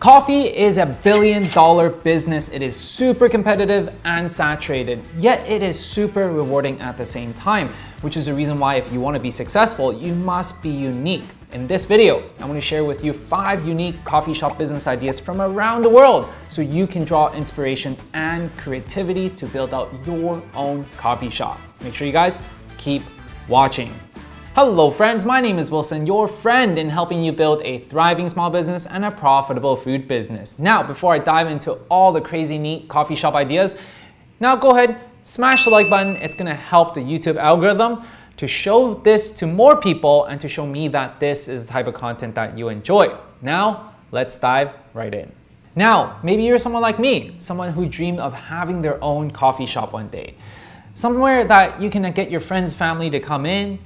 Coffee is a billion dollar business. It is super competitive and saturated, yet it is super rewarding at the same time, which is the reason why if you want to be successful, you must be unique. In this video, I'm going to share with you five unique coffee shop business ideas from around the world so you can draw inspiration and creativity to build out your own coffee shop. Make sure you guys keep watching. Hello friends, my name is Wilson, your friend in helping you build a thriving small business and a profitable food business. Now, before I dive into all the crazy neat coffee shop ideas, now go ahead, smash the like button. It's gonna help the YouTube algorithm to show this to more people and to show me that this is the type of content that you enjoy. Now, let's dive right in. Now, maybe you're someone like me, someone who dreamed of having their own coffee shop one day. Somewhere that you can get your friends, family to come in,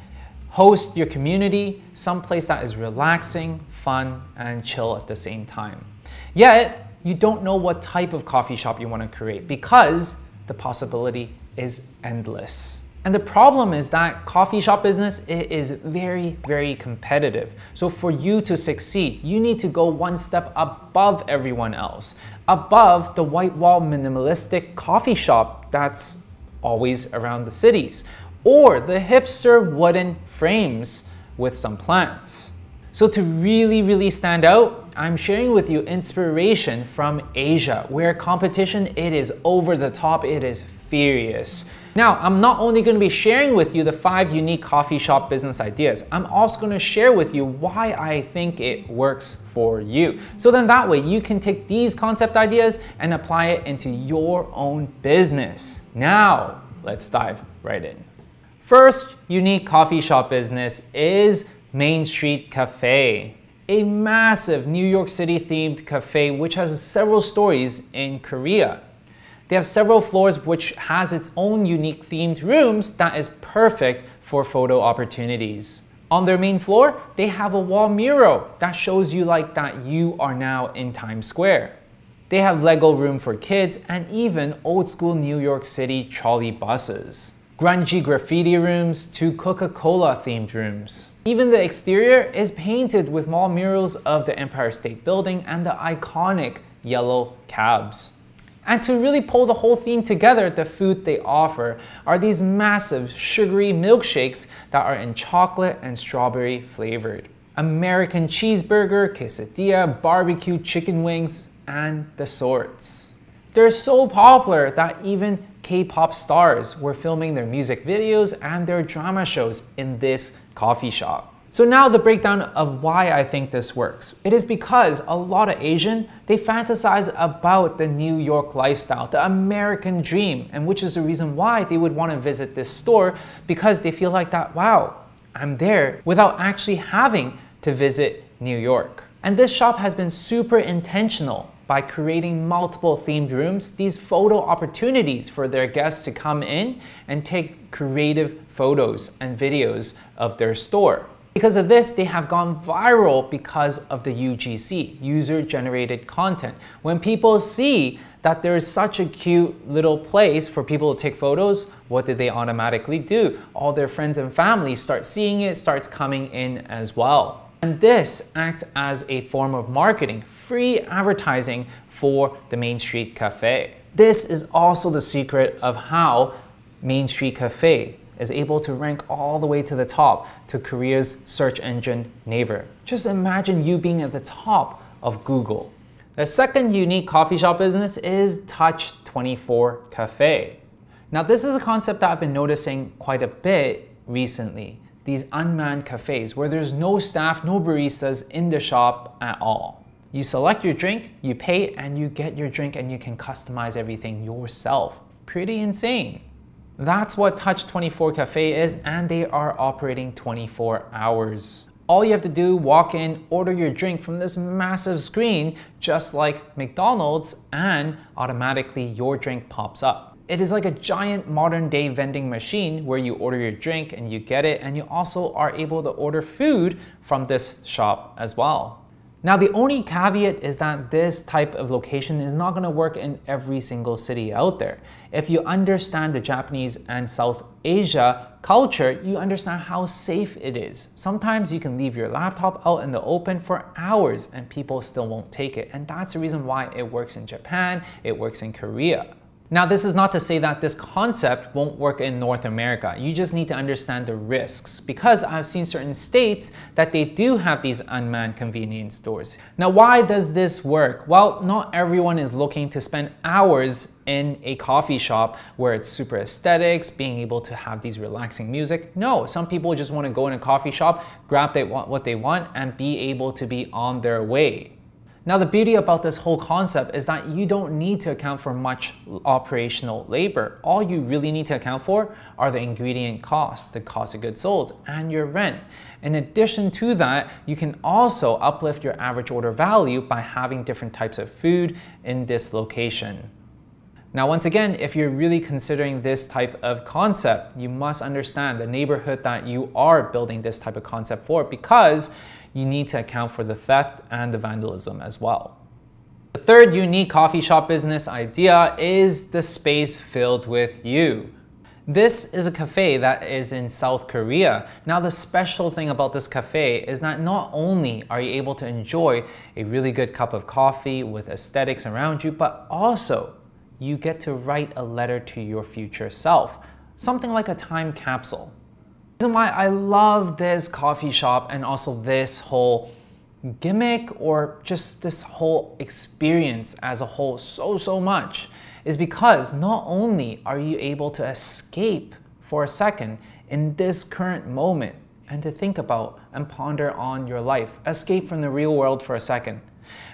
host your community someplace that is relaxing, fun, and chill at the same time. Yet, you don't know what type of coffee shop you want to create because the possibility is endless. And the problem is that coffee shop business is very, very competitive. So for you to succeed, you need to go one step above everyone else, above the white wall minimalistic coffee shop that's always around the cities, or the hipster wooden frames with some plants. So to really, really stand out, I'm sharing with you inspiration from Asia, where competition, it is over the top, it is furious. Now, I'm not only gonna be sharing with you the five unique coffee shop business ideas, I'm also gonna share with you why I think it works for you. So then that way you can take these concept ideas and apply it into your own business. Now, let's dive right in. First unique coffee shop business is Main Street Cafe, a massive New York City themed cafe which has several stories in Korea. They have several floors which has its own unique themed rooms that is perfect for photo opportunities. On their main floor, they have a wall mural that shows you like that you are now in Times Square. They have Lego room for kids and even old school New York City trolley buses grungy graffiti rooms to Coca-Cola themed rooms. Even the exterior is painted with mall murals of the Empire State Building and the iconic yellow cabs. And to really pull the whole theme together, the food they offer are these massive sugary milkshakes that are in chocolate and strawberry flavored. American cheeseburger, quesadilla, barbecue chicken wings, and the sorts. They're so popular that even K-pop stars were filming their music videos and their drama shows in this coffee shop. So now the breakdown of why I think this works. It is because a lot of Asian, they fantasize about the New York lifestyle, the American dream, and which is the reason why they would want to visit this store because they feel like that, wow, I'm there without actually having to visit New York. And this shop has been super intentional by creating multiple themed rooms, these photo opportunities for their guests to come in and take creative photos and videos of their store. Because of this, they have gone viral because of the UGC, user generated content. When people see that there is such a cute little place for people to take photos, what did they automatically do? All their friends and family start seeing it, starts coming in as well. And this acts as a form of marketing, free advertising for the Main Street Cafe. This is also the secret of how Main Street Cafe is able to rank all the way to the top to Korea's search engine Naver. Just imagine you being at the top of Google. The second unique coffee shop business is Touch 24 Cafe. Now this is a concept that I've been noticing quite a bit recently these unmanned cafes where there's no staff, no baristas in the shop at all. You select your drink, you pay, and you get your drink and you can customize everything yourself. Pretty insane. That's what Touch 24 Cafe is, and they are operating 24 hours. All you have to do, walk in, order your drink from this massive screen, just like McDonald's, and automatically your drink pops up. It is like a giant modern day vending machine where you order your drink and you get it, and you also are able to order food from this shop as well. Now, the only caveat is that this type of location is not going to work in every single city out there. If you understand the Japanese and South Asia culture, you understand how safe it is. Sometimes you can leave your laptop out in the open for hours and people still won't take it. And that's the reason why it works in Japan, it works in Korea. Now, this is not to say that this concept won't work in North America. You just need to understand the risks because I've seen certain states that they do have these unmanned convenience stores. Now, why does this work? Well, not everyone is looking to spend hours in a coffee shop where it's super aesthetics, being able to have these relaxing music. No, some people just want to go in a coffee shop, grab what they want, and be able to be on their way. Now, the beauty about this whole concept is that you don't need to account for much operational labor. All you really need to account for are the ingredient costs, the cost of goods sold, and your rent. In addition to that, you can also uplift your average order value by having different types of food in this location. Now, once again, if you're really considering this type of concept, you must understand the neighborhood that you are building this type of concept for because you need to account for the theft and the vandalism as well. The third unique coffee shop business idea is the space filled with you. This is a cafe that is in South Korea. Now the special thing about this cafe is that not only are you able to enjoy a really good cup of coffee with aesthetics around you, but also you get to write a letter to your future self, something like a time capsule reason why I love this coffee shop and also this whole gimmick or just this whole experience as a whole so, so much is because not only are you able to escape for a second in this current moment and to think about and ponder on your life, escape from the real world for a second,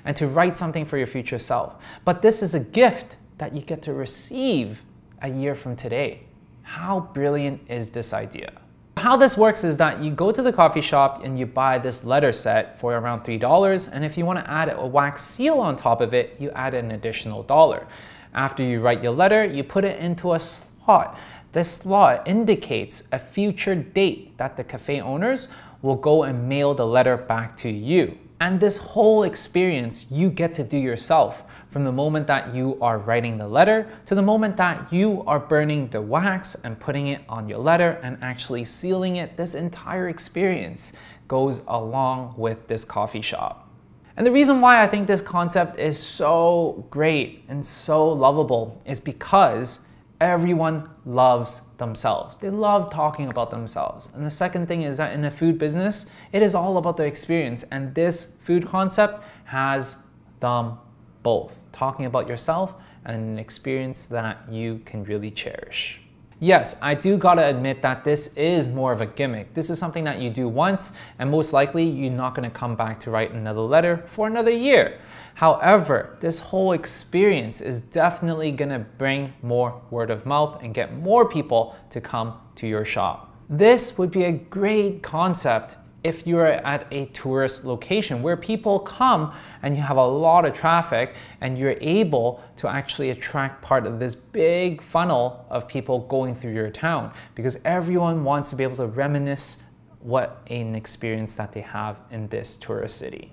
and to write something for your future self. But this is a gift that you get to receive a year from today. How brilliant is this idea? How this works is that you go to the coffee shop and you buy this letter set for around $3 and if you want to add a wax seal on top of it, you add an additional dollar. After you write your letter, you put it into a slot. This slot indicates a future date that the cafe owners will go and mail the letter back to you. And this whole experience you get to do yourself from the moment that you are writing the letter to the moment that you are burning the wax and putting it on your letter and actually sealing it, this entire experience goes along with this coffee shop. And the reason why I think this concept is so great and so lovable is because everyone loves themselves. They love talking about themselves. And the second thing is that in the food business, it is all about the experience. And this food concept has them both talking about yourself and an experience that you can really cherish. Yes, I do gotta admit that this is more of a gimmick. This is something that you do once, and most likely you're not gonna come back to write another letter for another year. However, this whole experience is definitely gonna bring more word of mouth and get more people to come to your shop. This would be a great concept if you're at a tourist location where people come and you have a lot of traffic and you're able to actually attract part of this big funnel of people going through your town because everyone wants to be able to reminisce what an experience that they have in this tourist city.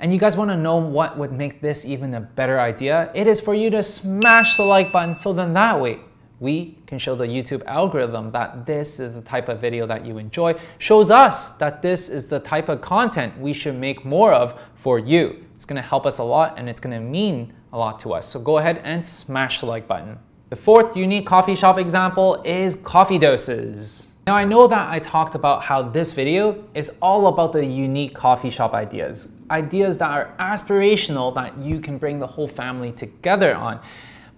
And you guys want to know what would make this even a better idea? It is for you to smash the like button so then that way we can show the YouTube algorithm that this is the type of video that you enjoy, shows us that this is the type of content we should make more of for you. It's gonna help us a lot and it's gonna mean a lot to us. So go ahead and smash the like button. The fourth unique coffee shop example is coffee doses. Now I know that I talked about how this video is all about the unique coffee shop ideas. Ideas that are aspirational that you can bring the whole family together on.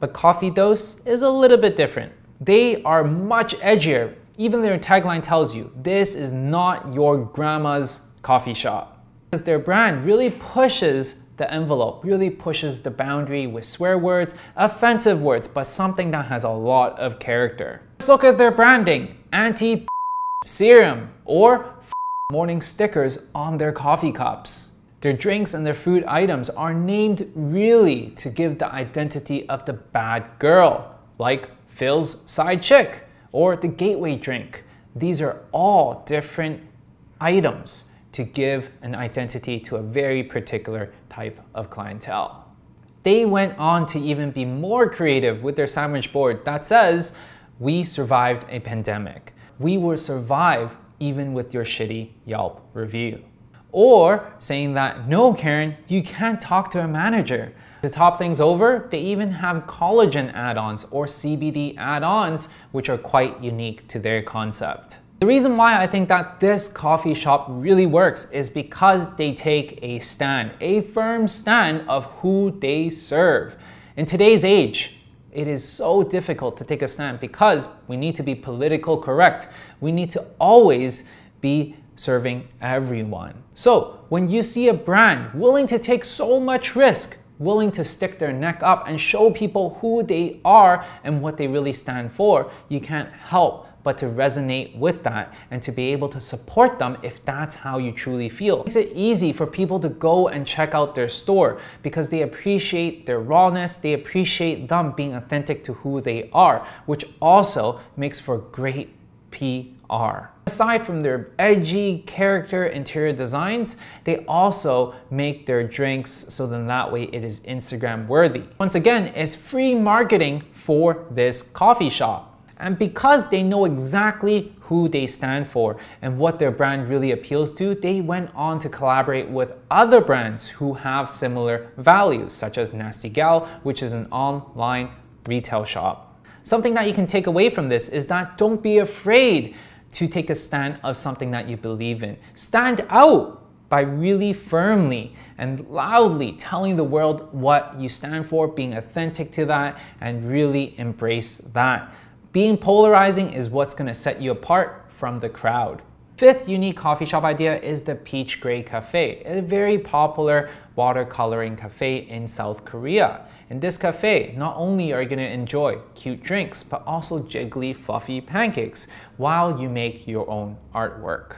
But Coffee Dose is a little bit different. They are much edgier. Even their tagline tells you this is not your grandma's coffee shop. Because their brand really pushes the envelope, really pushes the boundary with swear words, offensive words, but something that has a lot of character. Let's look at their branding. Anti serum or morning stickers on their coffee cups. Their drinks and their food items are named really to give the identity of the bad girl, like Phil's side chick or the gateway drink. These are all different items to give an identity to a very particular type of clientele. They went on to even be more creative with their sandwich board that says, we survived a pandemic. We will survive even with your shitty Yelp review. Or saying that, no, Karen, you can't talk to a manager. To top things over, they even have collagen add-ons or CBD add-ons, which are quite unique to their concept. The reason why I think that this coffee shop really works is because they take a stand, a firm stand of who they serve. In today's age, it is so difficult to take a stand because we need to be political correct. We need to always be serving everyone. So when you see a brand willing to take so much risk, willing to stick their neck up and show people who they are and what they really stand for, you can't help but to resonate with that and to be able to support them if that's how you truly feel. It makes it easy for people to go and check out their store because they appreciate their rawness, they appreciate them being authentic to who they are, which also makes for great PR. Aside from their edgy character interior designs, they also make their drinks so then that way it is Instagram worthy. Once again, it's free marketing for this coffee shop. And because they know exactly who they stand for and what their brand really appeals to, they went on to collaborate with other brands who have similar values, such as Nasty Gal, which is an online retail shop. Something that you can take away from this is that don't be afraid to take a stand of something that you believe in. Stand out by really firmly and loudly telling the world what you stand for, being authentic to that, and really embrace that. Being polarizing is what's gonna set you apart from the crowd. Fifth unique coffee shop idea is the Peach Gray Cafe, a very popular watercoloring cafe in South Korea. In this cafe, not only are you gonna enjoy cute drinks, but also jiggly, fluffy pancakes while you make your own artwork.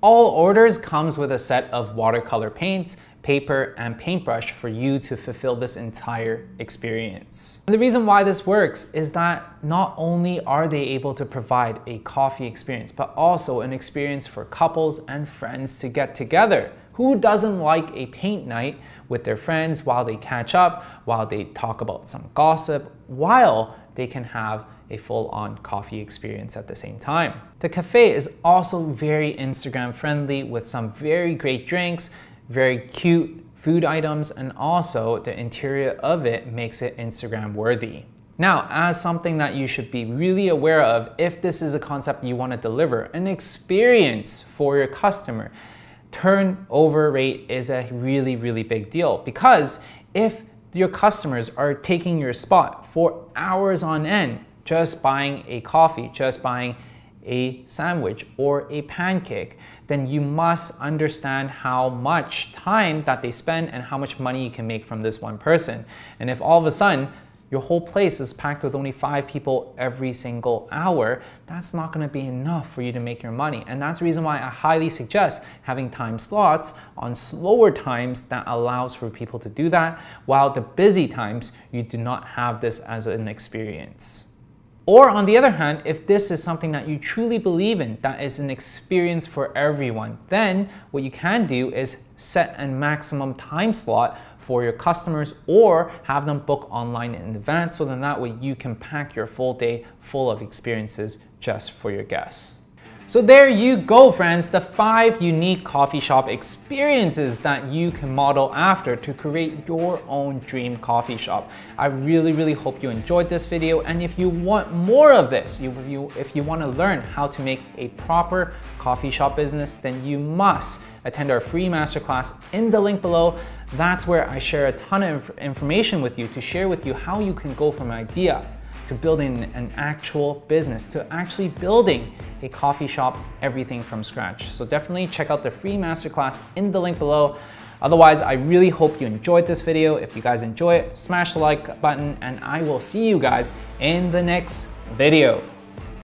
All orders comes with a set of watercolor paints, paper, and paintbrush for you to fulfill this entire experience. And the reason why this works is that not only are they able to provide a coffee experience, but also an experience for couples and friends to get together. Who doesn't like a paint night with their friends while they catch up, while they talk about some gossip, while they can have a full-on coffee experience at the same time. The cafe is also very Instagram friendly with some very great drinks, very cute food items, and also the interior of it makes it Instagram worthy. Now, as something that you should be really aware of if this is a concept you want to deliver, an experience for your customer, turnover rate is a really, really big deal because if your customers are taking your spot for hours on end, just buying a coffee, just buying a sandwich or a pancake, then you must understand how much time that they spend and how much money you can make from this one person. And if all of a sudden your whole place is packed with only five people every single hour, that's not gonna be enough for you to make your money. And that's the reason why I highly suggest having time slots on slower times that allows for people to do that, while the busy times, you do not have this as an experience. Or on the other hand, if this is something that you truly believe in, that is an experience for everyone, then what you can do is set a maximum time slot for your customers or have them book online in advance so then that way you can pack your full day full of experiences just for your guests. So there you go, friends, the five unique coffee shop experiences that you can model after to create your own dream coffee shop. I really, really hope you enjoyed this video. And if you want more of this, you, you, if you want to learn how to make a proper coffee shop business, then you must attend our free masterclass in the link below. That's where I share a ton of information with you to share with you how you can go from idea to building an actual business, to actually building a coffee shop, everything from scratch. So definitely check out the free masterclass in the link below. Otherwise, I really hope you enjoyed this video. If you guys enjoy it, smash the like button and I will see you guys in the next video.